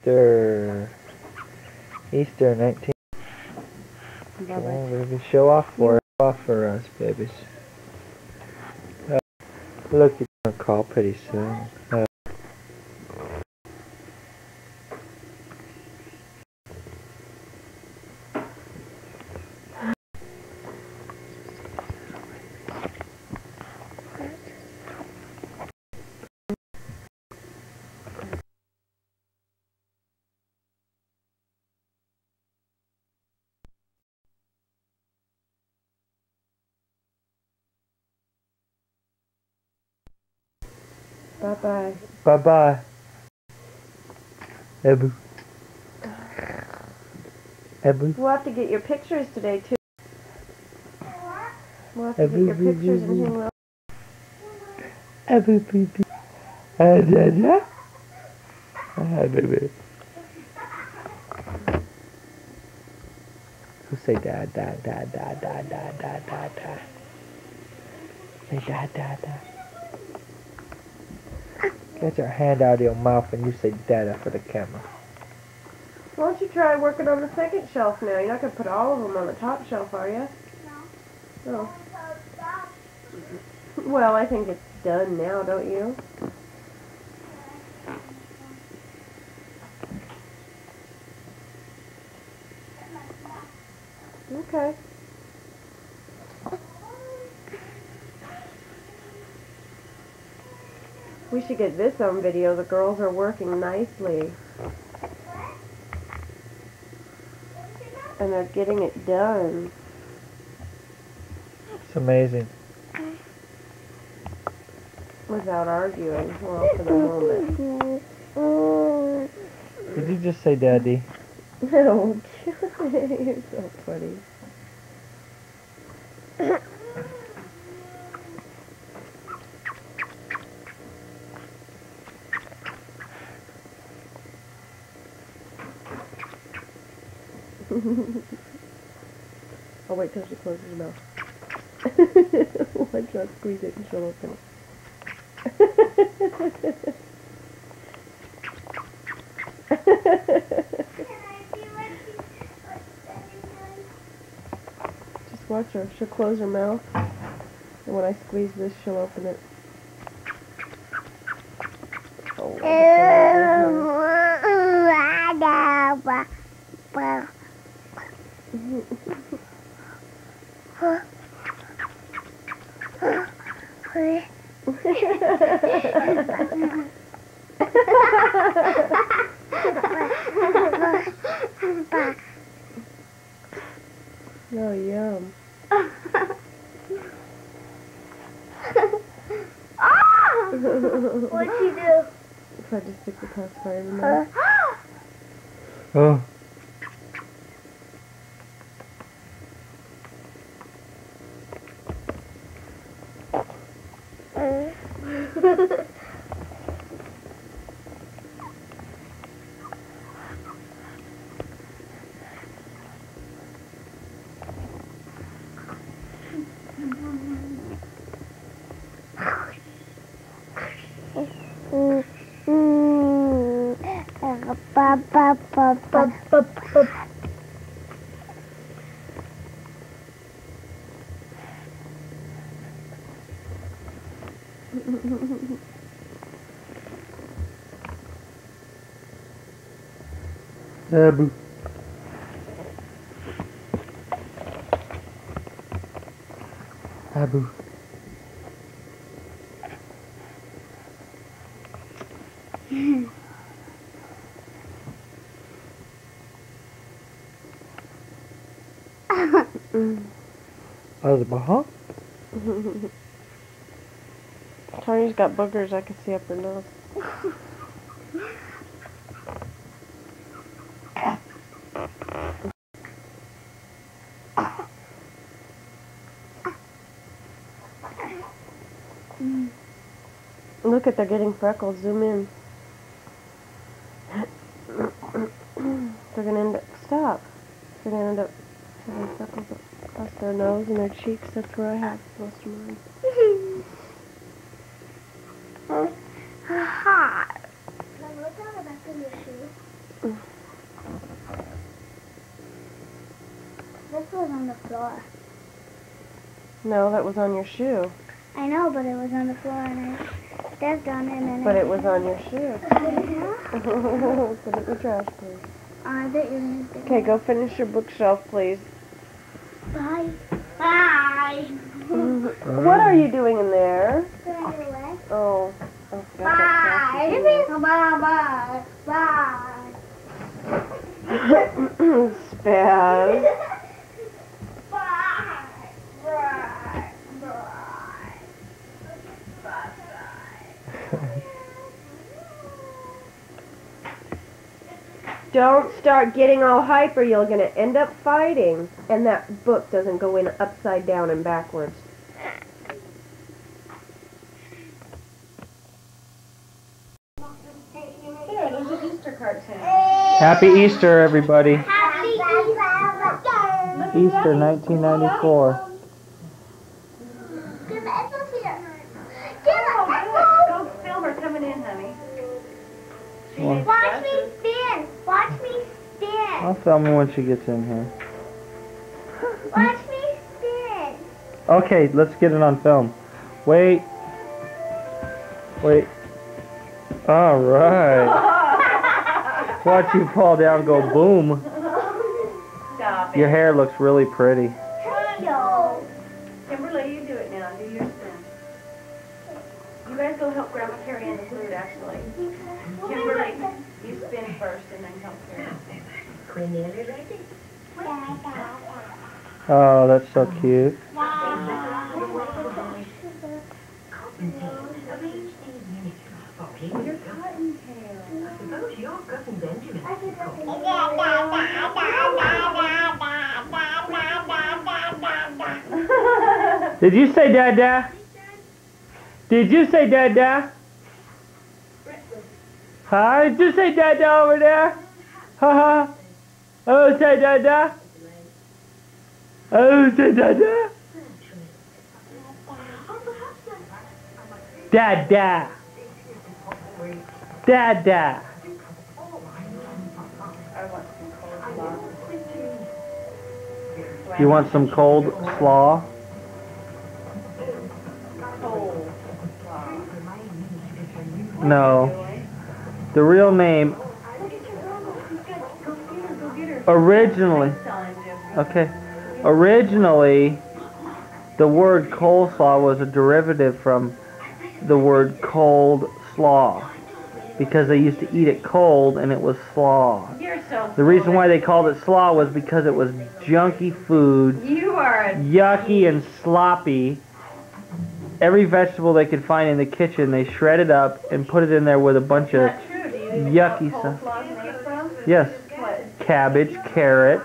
Easter. Easter 19. Come on, baby. Show off for show off for us, babies. Uh, look, you're gonna call pretty soon. Uh, Bye bye. bye bye. Ebu. Ebu. We'll have to get your pictures today too. We'll have to get your pictures and hang them. Ebu baby. Ah, da, da. Ah, baby. Who say da da da da da da da da da? Say da da da. Get your hand out of your mouth and you say data for the camera. Why don't you try working on the second shelf now? You're not going to put all of them on the top shelf, are you? No. Oh. Well, I think it's done now, don't you? Okay. We should get this on video. The girls are working nicely. And they're getting it done. It's amazing. Without arguing. Well, for the moment. Did you just say daddy? No, you're so funny. I'll oh, wait till she closes her mouth. Watch out, squeeze it and she'll open it. Just watch her. She'll close her mouth. And when I squeeze this, she'll open it. Oh, oh, yum. Ah! What'd you do? Tried to stick the pacifier in there. Oh. ba ba ba ba. ba ba Abu Abu, 에브 Also, aha. Tony's got boogers I can see up her nose. Look at they're getting freckles. Zoom in. they're gonna end up stop. They're gonna end up having freckles across their nose and their cheeks. That's where I have most of mine. Hot. Can I look on the back of your shoe? This was on the floor. No, that was on your shoe. I know, but it was on the floor and I stepped on it and But it was on your shoe. Yeah. Put it in the trash, please. I bet you're gonna Okay, go finish your bookshelf, please. Bye. Bye. What are you doing in there? Oh. oh Bye. Bye. Bye. Bye. Spaz. Don't start getting all hyper. You're going to end up fighting. And that book doesn't go in upside down and backwards. There, there's an Easter cartoon. Happy Easter, everybody. Happy Easter. Easter 1994. Give the apples here. Give the apples. Go film her coming in, honey. Well, Watch me spin. Watch me spin. I'll film her when she gets in here. Watch me spin. Okay, let's get it on film. Wait. Wait. All right. Watch you fall down, go boom. Stop Your hair looks really pretty. Carry. Oh, that's so cute. Did you say dada? Did you say dada? Huh? Did you say dada over there? Ha ha. Oh, say dada. Oh, say dada. Dada. Dada. You want some cold slaw? No. The real name originally Okay. Originally the word coleslaw was a derivative from the word cold slaw because they used to eat it cold and it was slaw. So The reason why they called it slaw was because it was junky food, You are yucky and sloppy. Every vegetable they could find in the kitchen, they shredded up and put it in there with a bunch of not true. Do you even yucky stuff. coleslaw's made from? yes? Cabbage, carrots,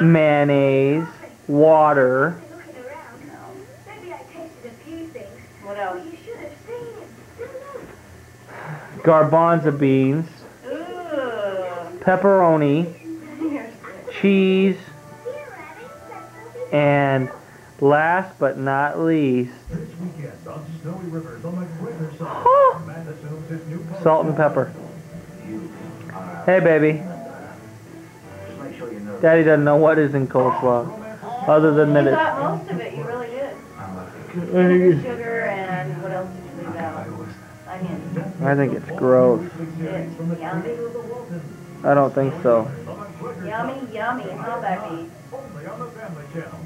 mayonnaise, water, garbanzo beans, pepperoni, cheese, and last but not least, This weekend on Snowy Rivers on the greater side, Matt assumes his new coach- salt and pepper. Hey, baby. Just make sure you know. Daddy doesn't know what is in coleslaw, other than that You it's. got most of it. You really did. I sugar, and what else did you leave out? Onion. think it's gross. It's yummy. I don't think so. Yummy, yummy, huh, baby? Only on the Family Channel.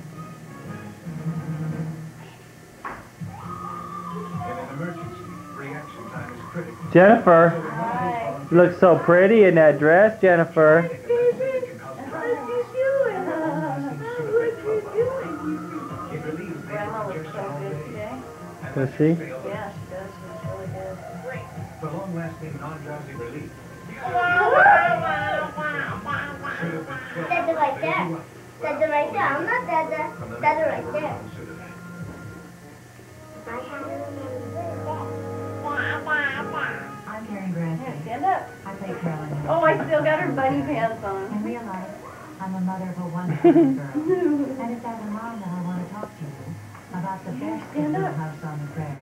In an emergency, reaction time is critical. Jennifer, Hi. You look so pretty in that dress, Jennifer. Does she? Does. Really good. Dada right there. Dada right there. I'm not Dada. Dada right there. Got her bunny pants on. In real life, I'm a mother of a wonderful girl. And it's as a mom that I want to talk to you about the best Stand up. house on the prairie.